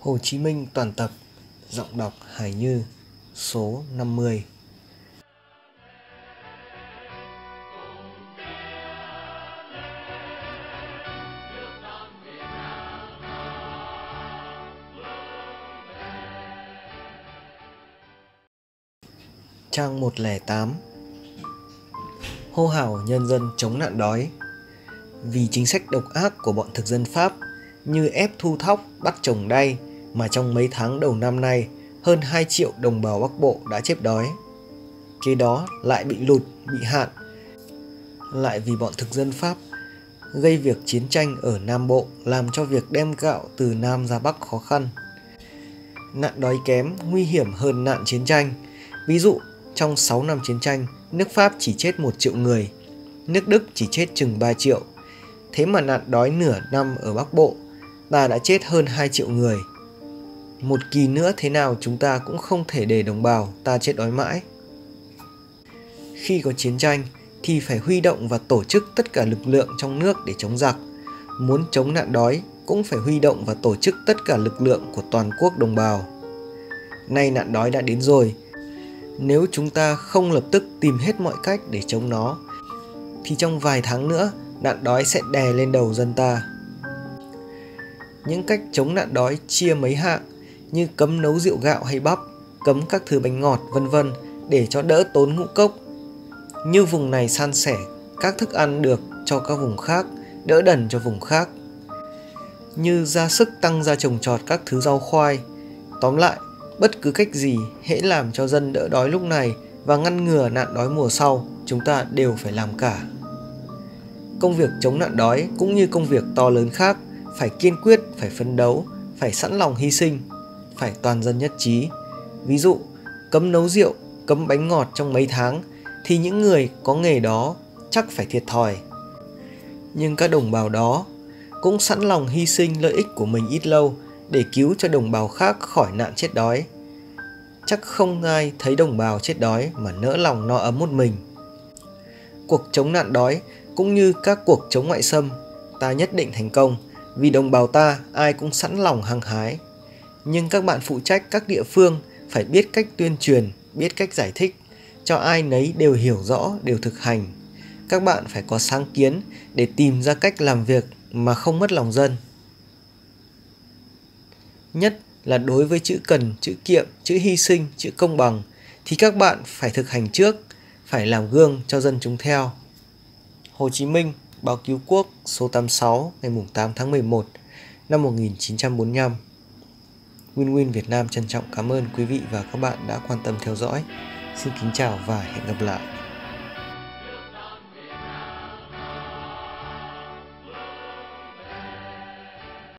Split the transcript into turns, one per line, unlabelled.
Hồ Chí Minh toàn tập Giọng đọc Hải Như Số 50 Trang 108 Hô hào nhân dân chống nạn đói. Vì chính sách độc ác của bọn thực dân Pháp như ép thu thóc, bắt trồng đay mà trong mấy tháng đầu năm nay hơn 2 triệu đồng bào Bắc Bộ đã chết đói. Kế đó lại bị lụt, bị hạn. Lại vì bọn thực dân Pháp gây việc chiến tranh ở Nam Bộ làm cho việc đem gạo từ Nam ra Bắc khó khăn. Nạn đói kém nguy hiểm hơn nạn chiến tranh. Ví dụ, trong 6 năm chiến tranh, nước Pháp chỉ chết 1 triệu người, nước Đức chỉ chết chừng 3 triệu. Thế mà nạn đói nửa năm ở Bắc Bộ, ta đã chết hơn 2 triệu người. Một kỳ nữa thế nào chúng ta cũng không thể để đồng bào ta chết đói mãi. Khi có chiến tranh thì phải huy động và tổ chức tất cả lực lượng trong nước để chống giặc. Muốn chống nạn đói cũng phải huy động và tổ chức tất cả lực lượng của toàn quốc đồng bào. Nay nạn đói đã đến rồi, nếu chúng ta không lập tức tìm hết mọi cách để chống nó thì trong vài tháng nữa nạn đói sẽ đè lên đầu dân ta những cách chống nạn đói chia mấy hạng như cấm nấu rượu gạo hay bắp, cấm các thứ bánh ngọt, vân vân, để cho đỡ tốn ngũ cốc. Như vùng này san sẻ, các thức ăn được cho các vùng khác, đỡ đần cho vùng khác. Như ra sức tăng ra trồng trọt các thứ rau khoai. Tóm lại, bất cứ cách gì hễ làm cho dân đỡ đói lúc này và ngăn ngừa nạn đói mùa sau, chúng ta đều phải làm cả. Công việc chống nạn đói cũng như công việc to lớn khác phải kiên quyết, phải phấn đấu, phải sẵn lòng hy sinh phải toàn dân nhất trí. Ví dụ, cấm nấu rượu, cấm bánh ngọt trong mấy tháng, thì những người có nghề đó chắc phải thiệt thòi. Nhưng các đồng bào đó cũng sẵn lòng hy sinh lợi ích của mình ít lâu để cứu cho đồng bào khác khỏi nạn chết đói. Chắc không ai thấy đồng bào chết đói mà nỡ lòng no ấm một mình. Cuộc chống nạn đói cũng như các cuộc chống ngoại xâm, ta nhất định thành công, vì đồng bào ta ai cũng sẵn lòng hăng hái nhưng các bạn phụ trách các địa phương phải biết cách tuyên truyền, biết cách giải thích, cho ai nấy đều hiểu rõ, đều thực hành. Các bạn phải có sáng kiến để tìm ra cách làm việc mà không mất lòng dân. Nhất là đối với chữ cần, chữ kiệm, chữ hy sinh, chữ công bằng thì các bạn phải thực hành trước, phải làm gương cho dân chúng theo. Hồ Chí Minh, Báo Cứu Quốc số 86 ngày 8 tháng 11 năm 1945. Win Win Việt Nam trân trọng cảm ơn quý vị và các bạn đã quan tâm theo dõi. Xin kính chào và hẹn gặp lại.